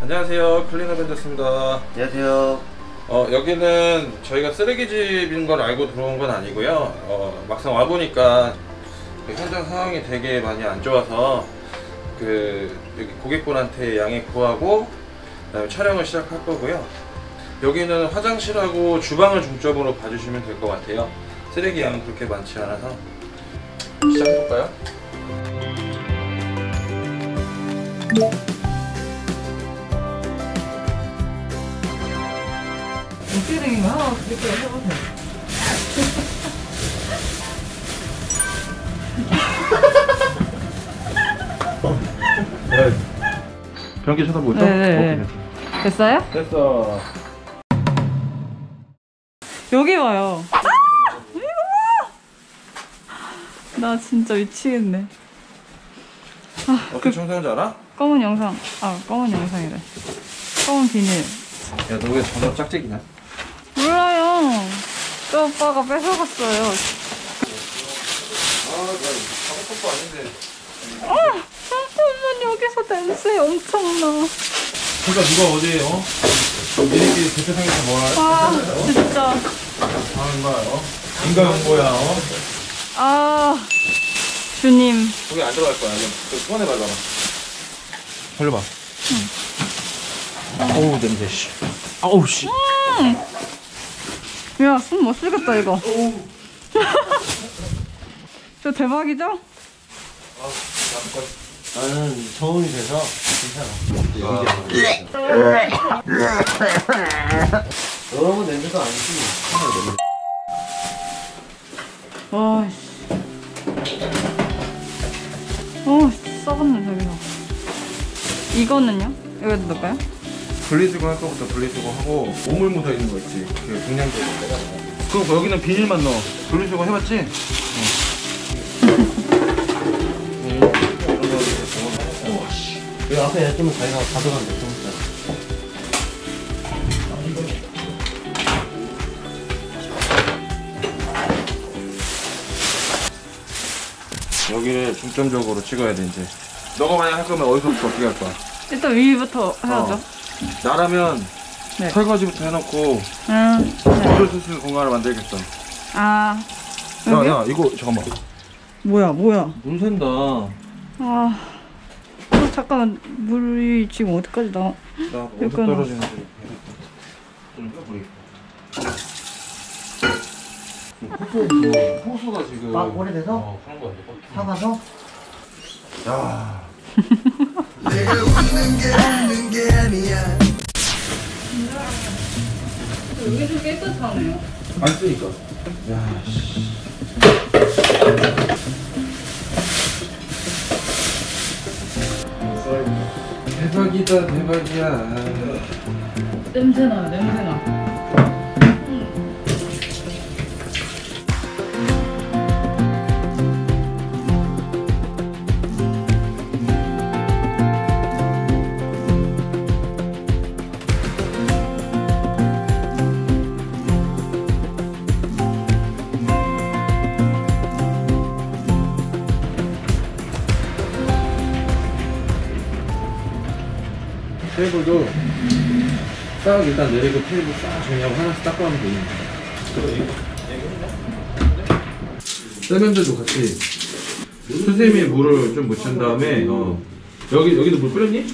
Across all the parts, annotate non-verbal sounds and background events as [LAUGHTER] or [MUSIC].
안녕하세요. 클리너 벤더스입니다. 안녕하세요. 어, 여기는 저희가 쓰레기집인 걸 알고 들어온 건 아니고요. 어, 막상 와보니까 그 현장 상황이 되게 많이 안 좋아서 그 여기 고객분한테 양해 구하고 그다음에 촬영을 시작할 거고요. 여기는 화장실하고 주방을 중점으로 봐주시면 될 것 같아요. 쓰레기 양은 그렇게 많지 않아서. 시작해볼까요? 거 하나 그렇게 해보세요. 변기 쳐다보고 있어? 네네. 오케이, 됐어요? 됐어 여기 봐요. 아! 이거 봐! 나 진짜 미치겠네. 어떻게 청소하는지 알아? 검은 영상. 아, 검은 영상이래. 검은 비닐. 야 너 왜 전화 짝짝이냐? 저 오빠가 뺏어갔어요. 아 나 작업 거 아닌데 아! 잠깐만, 여기서 냄새 엄청나. 그러니까 누가 어제 어? 니네끼리 대표상에서 뭐라 아, 진짜. 하는 거야 어? 인간 뭐야 어? 아, 주님. 거기 안 들어갈 거야 그 손에 발라봐 벌려봐 어우 냄새 씨 아우 씨 야, 손못 쓰겠다, 이거. [LAUGHS] 저 대박이죠? 나는 저음이 돼서 괜찮아. 여러분 냄새도 아니지. 와, 씨. 어, 썩었네, 저기서. 이거는요? 여기다 넣을까요? 분리수거 할 거부터 분리수거 하고 오물 묻어 있는 거 있지 그 동량제 그럼 여기는 비닐만 넣어 분리수거 해봤지? 여기 앞에 냅두면 자기가 가져가면 좀 있잖아. 여기를 중점적으로 찍어야 돼 이제 너가 만약 할 거면 어디서부터 어떻게 할 거야? 일단 위부터 해야죠. 어. 나라면 네. 설거지부터 해놓고 음, 네. 물을 쓸 수 있는 공간을 만들겠어 아, 여기요? 야야 이거 잠깐만 뭐야, 뭐야. 물 샌다 아, 어, 잠깐만. 물이 지금 어디까지 나와? 나 어디 떨어지는지 그러니까 물이 호수 그 호수가 지금 아, 오래돼서? 어 그런 거 같아 사가서 야 여기 좀 깨끗하네요. 안 쓰니까 야 씨. 대박이다 대박이야. 냄새나, 냄새나. 테이블도 싹 일단 내리고 테이블 싹 정리하고 하나씩 닦고 하면 되는 세면대도 같이 수세미에 물을 좀 묻힌 다음에 어. 여기 여기도 물 뿌렸니?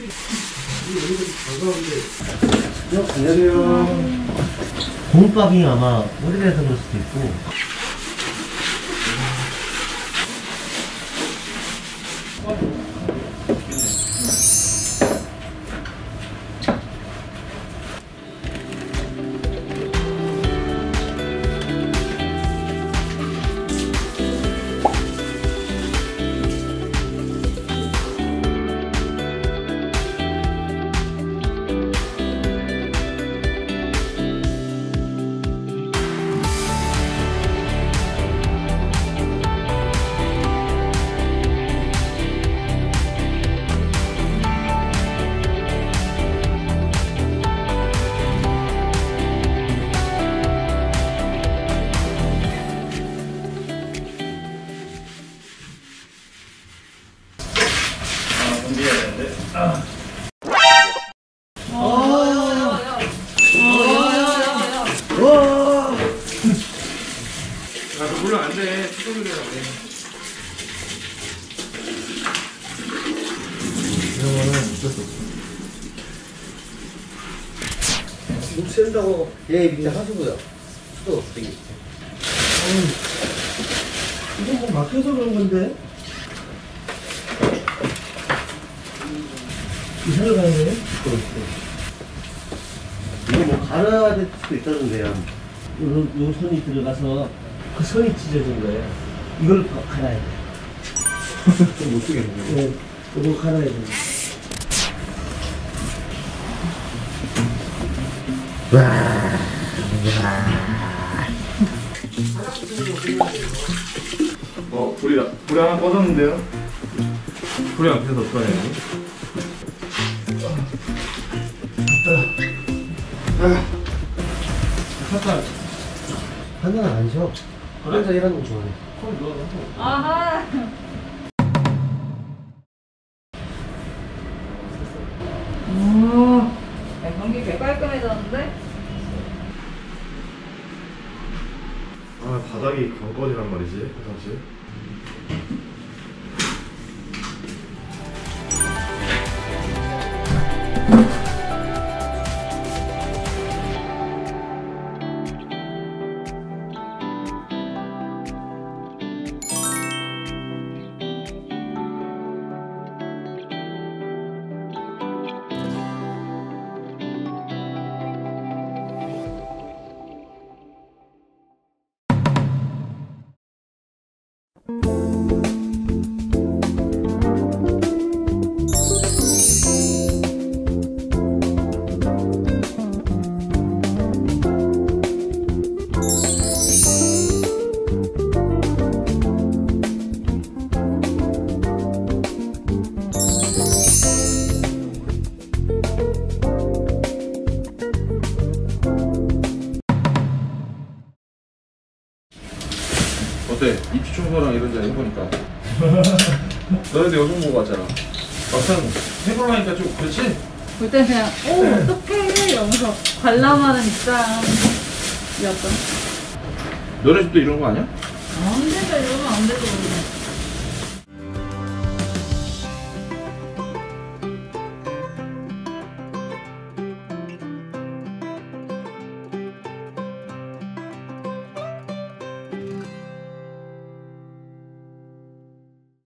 안녕하세요. 곰밥이 아마 오래돼서 그럴 수도 있고. 나도 물론 안 돼. 추석이래. 이런 거는 어쩔 수 없어. 물 샌다고 얘 밑에 하수구야. 수도 없지. 이건 뭐 막혀서 그런 건데. 이사를 가는 거예요? 이거 뭐 갈아야 될 수도 있다던데요. 요, 요 손이 들어가서 그 선이 찢어진 거예요. 이걸 가- 갈아야 돼. 좀못 쓰겠네요. 네, 이거 갈아야 돼. 어, 불이, 나- 불이 하나 꺼졌는데요? 불이 안 켜서 어떡하냐, 한잔 안 쉬어. 혼자 일하는 거 좋아해. 아하. 오. 야, 경기 개 깔끔해졌는데? 아, 바닥이 경건이란 말이지, 사실. [LAUGHS] 너네도 여성 보고 왔잖아. 막상 해보려니까 좀 그렇지? 볼 때 그냥, 오, 어떡해! 이러면서 관람하는 입장이었던. 너네 집도 이런 거 아니야? 안 되죠, 이러면 안 되죠.